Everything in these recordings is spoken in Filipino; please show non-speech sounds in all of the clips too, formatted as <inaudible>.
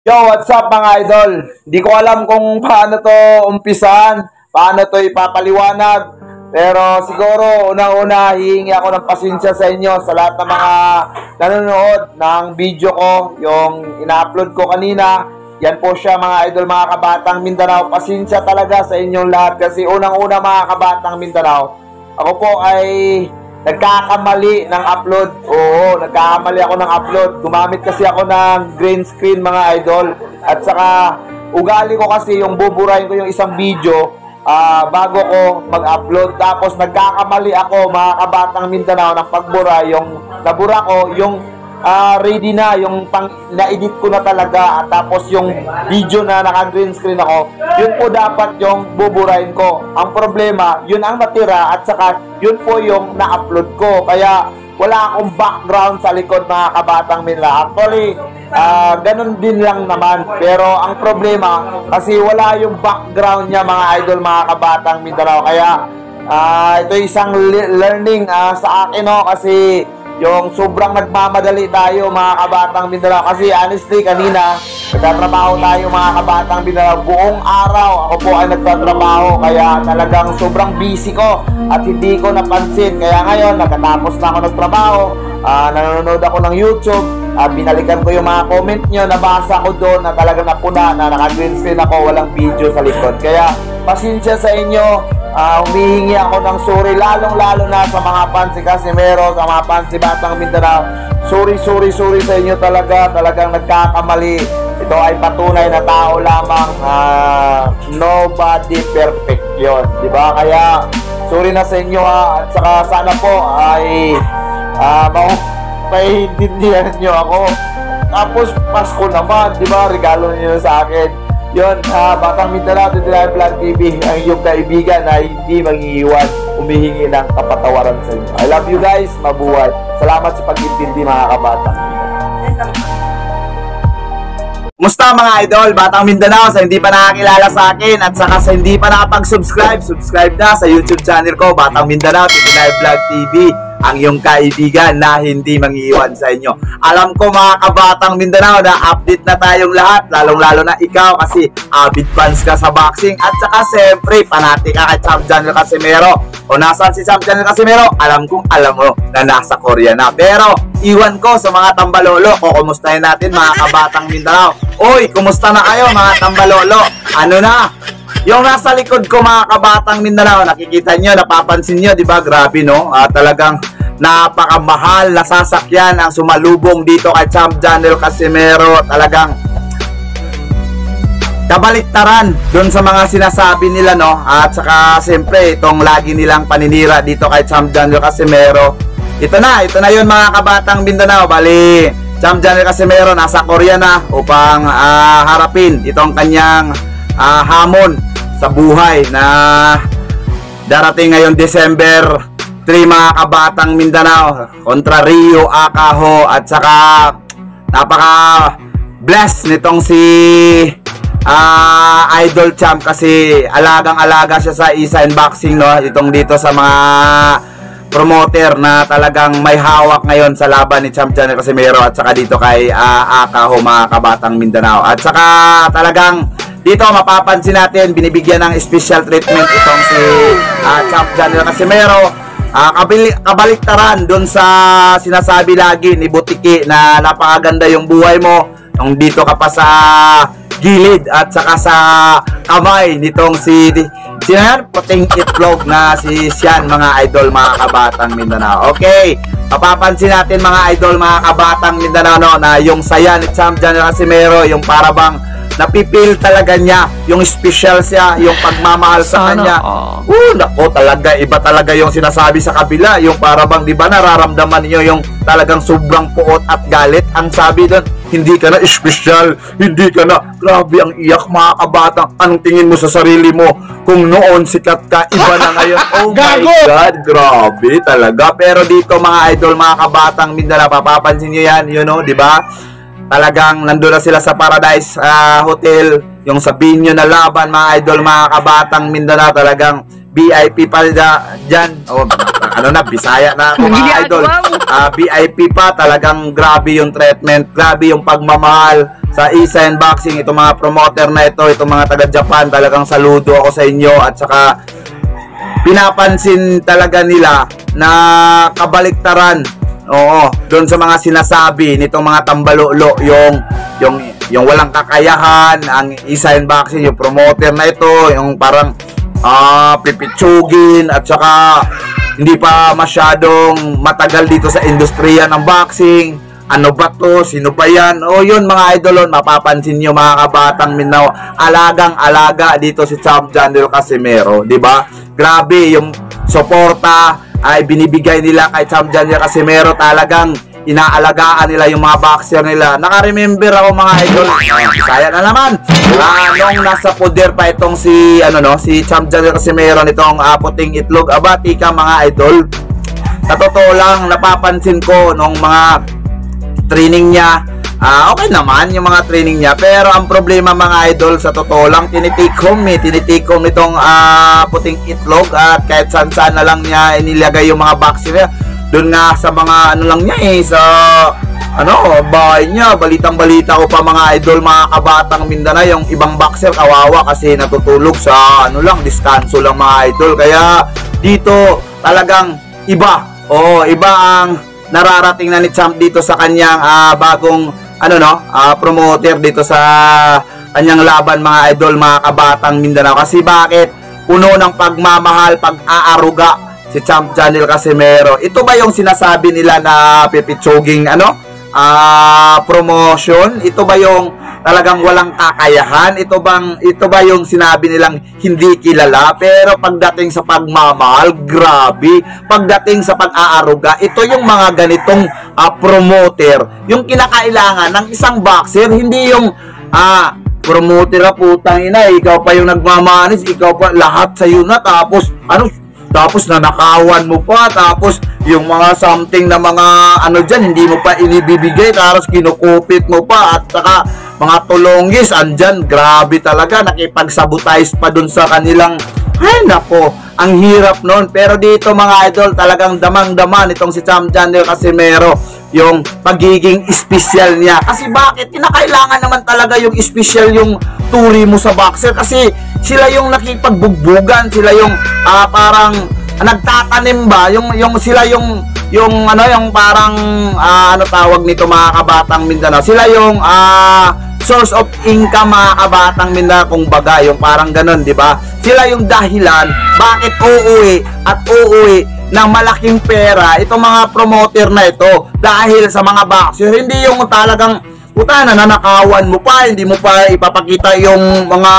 Yo, what's up mga idol? Hindi ko alam kung paano to umpisan, paano to ipapaliwanag. Pero siguro, unang-una, hihingi ako ng pasensya sa inyo sa lahat ng mga nanonood ng video ko, yung ina-upload ko kanina. Yan po siya mga idol, mga kabatang Mindanao. Pasensya talaga sa inyong lahat kasi unang-una mga kabatang Mindanao. Ako po ay nagkakamali ng upload. Oo, nagkakamali ako ng upload. Gumamit kasi ako ng green screen mga idol. At saka, ugali ko kasi yung buburahin ko yung isang video ah, bago ko mag-upload. Tapos nagkakamali ako mga kabatang Mindanao ng pagbura. Yung nabura ko, yung ah, ready na, yung pang na-edit ko na talaga. At tapos yung video na naka-green screen ako, yun po dapat yung buburahin ko. Ang problema, yun ang natira at saka yun po yung na-upload ko. Kaya wala akong background sa likod mga kabatang Minla. Actually, ah, ganun din lang naman. Pero ang problema, kasi wala yung background niya mga idol, mga kabatang Mindanao. Kaya ah, ito isang le- learning ah, sa akin no, kasi yung sobrang nagmamadali tayo mga kabatang Mindanao. Kasi honestly, kanina, nagtatrabaho tayo mga kabatang Mindanao. Buong araw, ako po ay nagtatrabaho. Kaya talagang sobrang busy ko at hindi ko napansin. Kaya ngayon, nakatapos na ako nagtrabaho. ah, nanonood ako ng YouTube. ah, binalikan ko yung mga comment nyo. Nabasa ko doon na talagang napuna na naka-green screen ako. Walang video sa likod. Kaya, pasensya sa inyo. Ah, humihingi ako ng sorry lalong-lalo na sa mga fans ni Casimero, sa mga fans ni Batang Mindanao. Sorry, sorry, sorry sa inyo talaga. Talagang nagkakamali. Ito ay patunay na tao lamang. Ah, nobody perfect yun. Di ba? Kaya, sorry na sa inyo ha. At saka sana po ay ah, mau- maiintindihan nyo ako. Tapos, Pasko naman, di ba? Regalo niyo sa akin. Yon, ha, Batang Mindanao, Titilayan Vlog TV, ang iyong kaibigan na hindi mag-iiwan, humihingi ng kapatawaran sa inyo. I love you guys, mabuhay. Salamat sa pag-intindi mga kabata. Musta mga idol, Batang Mindanao, sa hindi pa nakakilala sa akin at saka sa hindi pa nakapag-subscribe, subscribe na sa YouTube channel ko, Batang Mindanao, Titilayan Vlog TV ang iyong kaibigan na hindi mangiiwan sa inyo. Alam ko mga kabatang Mindanao na update na tayong lahat, lalong-lalo na ikaw kasi avid fans ka sa boxing at saka siyempre panati ka kay Champ Daniel Casimero. O nasaan si Champ Daniel Casimero? Alam kong alam mo na nasa Korea na. Pero iwan ko sa mga tambalolo, kukumustahin natin mga kabatang Mindanao. Uy, kumusta na kayo mga tambalolo? Ano na? Yung nasa likod ko mga kabatang Mindanao, nakikita nyo, napapansin nyo, di ba? Grabe no? Ah, talagang napakamahal na sasakyan ang sumalubong dito kay Champ Daniel Casimero. Talagang kabaliktaran doon sa mga sinasabi nila no at saka siyempre itong lagi nilang paninira dito kay Champ Daniel Casimero ito na ito na yun mga kabatang Mindanao bali Champ Daniel Casimero nasa Korea na upang ah, harapin itong kanyang ah, hamon sa buhay na darating ngayon December 3 mga kabatang Mindanao kontra Rio Akaho at saka napaka blessed nitong si ah, Idol Champ kasi alagang-alaga siya sa isa unboxing no? Itong dito sa mga promoter na talagang may hawak ngayon sa laban ni Champ Janel Casimero at saka dito kay ah, Akaho mga kabatang Mindanao. At saka talagang dito mapapansin natin binibigyan ng special treatment itong si ah, Champ Janel Casimero Ah, kabili, kabaliktaran doon sa sinasabi lagi ni Butiki na napakaganda yung buhay mo. Nung dito ka pa sa gilid at saka sa kamay nitong si sino yan? Puting itlog na si Sian mga idol mga kabatang Mindanao. Okay, mapapansin natin mga idol mga kabatang Mindanao no, na yung saya ni Champ General Casimero yung parabang napipil talaga niya yung special siya, yung pagmamahal sa Sana kanya. all. Uh, nako talaga iba talaga yung sinasabi sa kabila, yung para bang 'di ba nararamdaman niyo yung talagang sobrang puot at galit. Ang sabi doon, hindi ka na special, hindi ka na grabe ang iyak mga kabatang. Anong tingin mo sa sarili mo? Kung noon sikat ka, iba na ngayon. <laughs> Oh my Gago! God, grabe talaga. Pero dito mga idol, mga kabatang Mindanao, papapansin niyo yan, you know, 'di ba? Talagang nandun na sila sa Paradise ah, Hotel, yung sa Binyo na laban, mga idol, mga kabatang Mindanao, talagang VIP pa da, dyan. O, ano na, Bisaya na ako, mga idol. Mo. Ah, VIP pa, talagang grabe yung treatment, grabe yung pagmamahal. sa Isa Boxing, itong mga promoter na ito, itong mga taga Japan, talagang saludo ako sa inyo at saka pinapansin talaga nila na kabaliktaran Oo, doon sa mga sinasabi nitong mga tambalolo, yung yung yung walang kakayahan, ang isa in boxing, yung promoter na ito, yung parang uh, pipitsugin at saka hindi pa masyadong matagal dito sa industriya ng boxing. Ano ba to? Sino ba yan? O yun mga idolon, mapapansin nyo mga kabatang Mindanao, alagang alaga dito si Champ Janel Casimero, di ba? Grabe yung suporta ay binibigay nila kay Champ Janier Casimero talagang inaalagaan nila yung mga boxer nila. Naka-remember ako mga idol. Kaya na naman. Uh, nung nasa poder pa itong si ano no, si Champ Janier Casimero nitong uh, puting itlog. Aba, tika mga idol. Sa totoo lang, napapansin ko nung mga training niya Ah, okay naman yung mga training niya. Pero ang problema mga idol, sa totoo lang, tinitake home eh. Tinitake home itong uh, puting itlog at kahit saan saan na lang niya inilagay yung mga boxer niya. Doon nga sa mga ano lang niya eh, sa ano, bahay niya. Balitang balita ko pa mga idol, mga kabatang Mindanao, yung ibang boxer kawawa kasi natutulog sa ano lang, diskanso lang mga idol. Kaya dito talagang iba. Oo, iba ang nararating na ni Champ dito sa kanyang uh, bagong ano no, uh, promoter dito sa kanyang laban mga idol, mga kabatang Mindanao. Kasi bakit? Puno ng pagmamahal, pag-aaruga si Champ Janel Casimero. Ito ba yung sinasabi nila na pipitsuging ano? Uh, promotion? Ito ba yung talagang walang kakayahan. Ito bang ito ba yung sinabi nilang hindi kilala pero pagdating sa pagmamahal, grabe. Pagdating sa pag-aaruga, ito yung mga ganitong uh, promoter. Yung kinakailangan ng isang boxer, hindi yung uh, promoter na putang ina, ikaw pa yung nagmamanis, ikaw pa lahat sa iyo na tapos ano tapos nanakawan mo pa, tapos yung mga something na mga ano dyan, hindi mo pa inibibigay, tapos kinukupit mo pa, at saka mga tulongis, andyan, grabe talaga, nakipagsabotage pa dun sa kanilang, ay nako, ang hirap nun. Pero dito mga idol, talagang damang-daman itong si Cham Chandler Casimero, yung pagiging special niya. Kasi bakit? Kinakailangan naman talaga yung special yung turi mo sa boxer kasi sila yung nakipagbugbugan, sila yung uh, parang nagtatanim ba, yung yung sila yung yung ano yung parang uh, ano tawag nito mga kabatang Mindanao. Sila yung uh, source of income mga kabatang Mindanao kung baga, yung parang ganun, di ba? Sila yung dahilan bakit uuwi at uuwi ng malaking pera itong mga promoter na ito dahil sa mga boxer. Hindi yung talagang puta na nanakawan mo pa, hindi mo pa ipapakita yung mga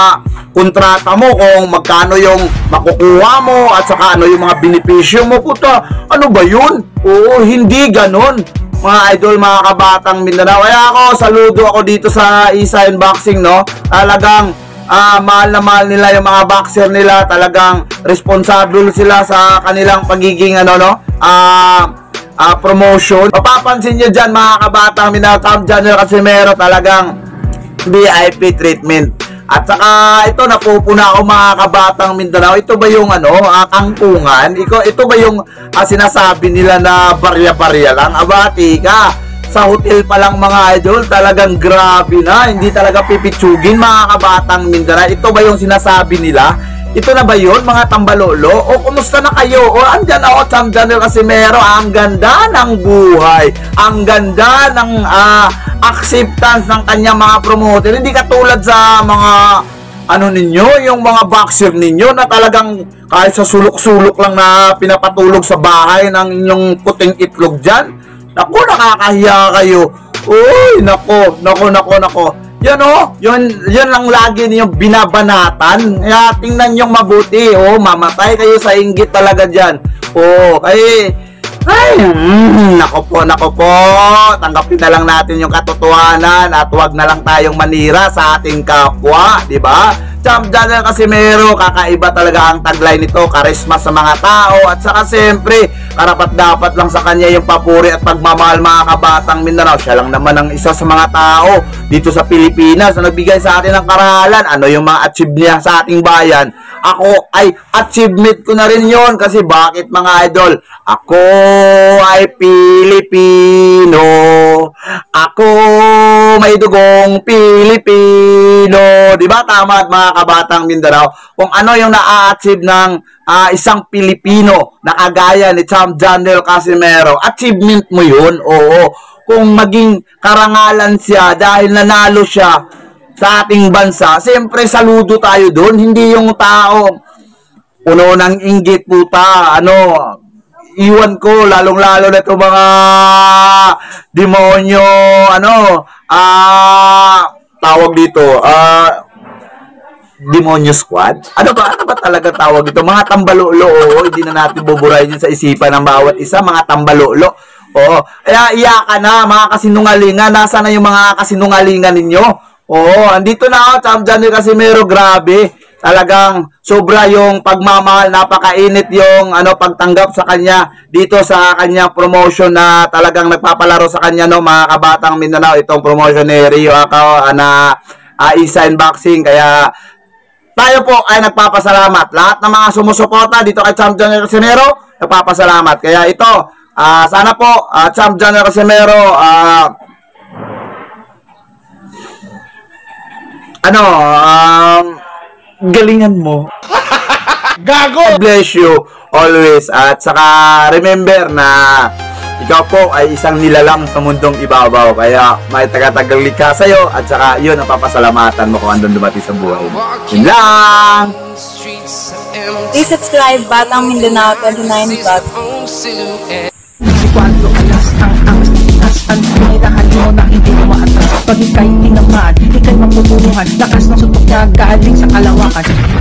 kontrata mo kung magkano yung makukuha mo at saka ano yung mga benepisyo mo puta. Ano ba yun? Oo, hindi ganon mga idol, mga kabatang Mindanao. Kaya ako, saludo ako dito sa Isa Unboxing, no? Talagang uh, mahal na mahal nila yung mga boxer nila talagang responsable sila sa kanilang pagiging ano no uh, uh, promotion mapapansin nyo dyan mga kabatang minakam dyan kasi meron talagang VIP treatment at saka ito napupuna ako mga kabatang Mindanao. Ito ba yung ano, uh, kangkungan? Ito, ito ba yung uh, sinasabi nila na barya-barya lang? Abati ka sa hotel pa lang mga idol, talagang grabe na. Hindi talaga pipitsugin mga kabatang Mindanao. Ito ba yung sinasabi nila? Ito na ba yun, mga tambalolo? O kumusta na kayo? O andyan ako, Sam Janel Casimero. Ang ganda ng buhay. Ang ganda ng uh, acceptance ng kanyang mga promoter. Hindi katulad sa mga ano ninyo, yung mga boxer ninyo na talagang kahit sa sulok-sulok lang na pinapatulog sa bahay ng inyong puting itlog dyan, Naku, nakakahiya kayo. Uy, nako, nako, nako, nako. Yan oh, yun, yun lang lagi niyong binabanatan. Kaya tingnan niyong mabuti. Oh, mamatay kayo sa inggit talaga dyan. Oh, ay, ay, mm, nako po, nako po. Tanggapin na lang natin yung katotohanan at wag na lang tayong manira sa ating kapwa, di ba? Champ Daniel Casimero, kakaiba talaga ang tagline nito, karisma sa mga tao at saka siyempre, karapat dapat lang sa kanya yung papuri at pagmamahal mga kabatang Mindanao. Siya lang naman ang isa sa mga tao dito sa Pilipinas na nagbigay sa atin ng karahalan. Ano yung mga achieve niya sa ating bayan? Ako ay achievement ko na rin yon kasi bakit mga idol? Ako ay Pilipino. Ako may dugong Pilipino. Di ba tama at mga kabatang Mindanao? Kung ano yung na-achieve ng ah, isang Pilipino na kagaya ni Cham Daniel Casimero, achievement mo yun? Oo. Kung maging karangalan siya dahil nanalo siya sa ating bansa, siyempre saludo tayo doon. Hindi yung tao, puno ng inggit puta, ano, iwan ko, lalong-lalo na itong mga demonyo, ano, ah, tawag dito, ah, demonyo squad? Ano ba, ano ba talaga tawag dito? Mga tambalolo, oo, hindi na natin buburayin yun sa isipan ng bawat isa, mga tambalolo. Oo, kaya iyakan na, mga kasinungalingan, nasa na yung mga kasinungalingan ninyo? Oo, andito na ako, Cham Johnny Casimero, grabe. Talagang sobra yung pagmamahal, napakainit yung ano pagtanggap sa kanya dito sa kanyang promotion na talagang nagpapalaro sa kanya no mga kabatang Mindanao itong promotion ni Rio Acao ah, na uh, Isa in Boxing kaya tayo po ay nagpapasalamat. Lahat ng mga sumusuporta dito kay Champ John Casimero, nagpapasalamat. Kaya ito, ah, sana po, uh, Champ John Casimero, ah, ano, um, galingan mo. <laughs> Gago! bless you always. At saka remember na ikaw po ay isang nilalang sa mundong ibabaw. Kaya may taga-tagal likha sa'yo at saka yun ang papasalamatan mo kung andun dumating sa buhay mo. Yun lang! Please subscribe Batang Mindanao 29 Vlog. Alas ang angas ng inas Ang pinirahan mo na hindi mo maatras Pag ika'y tinamaan, ika'y mamumulungan Lakas ng suntok niya galing sa kalawakan